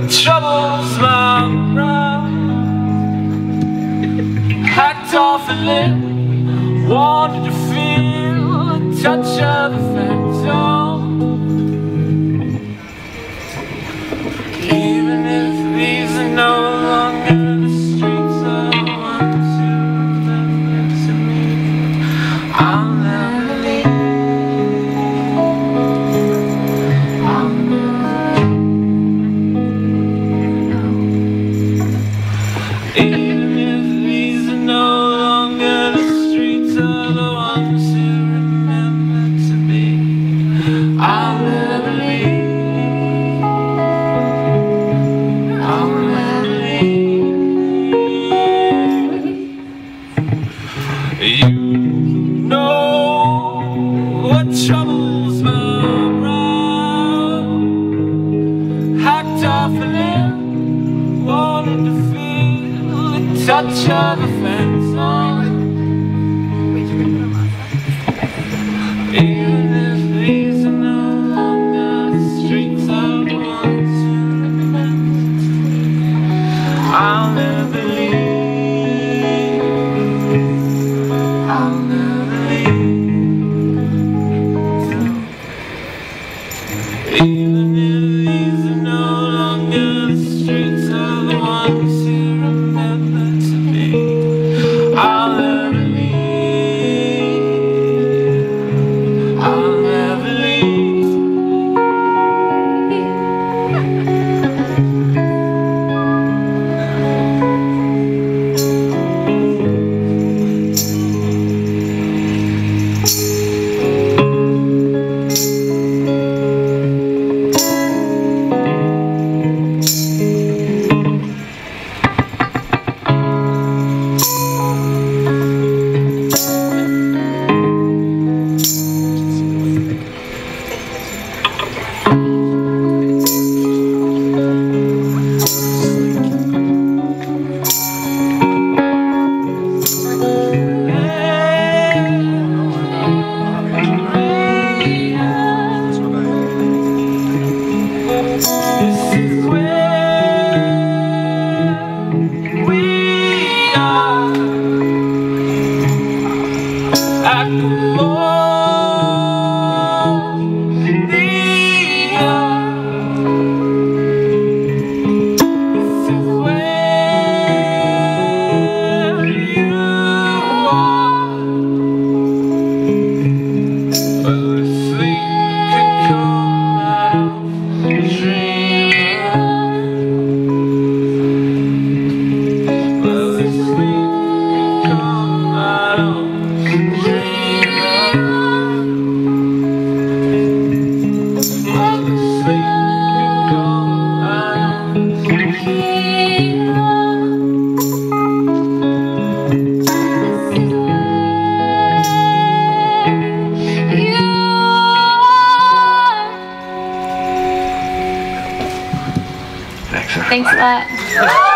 What troubles my mind? Hacked off a limb, wanted to feel the touch of a phantom. Even if these are no longer the streets I want to remember to me, I'll You know what troubles my brow. Hacked off a limb, wanted to feel the touch of a fence This Thanks a lot.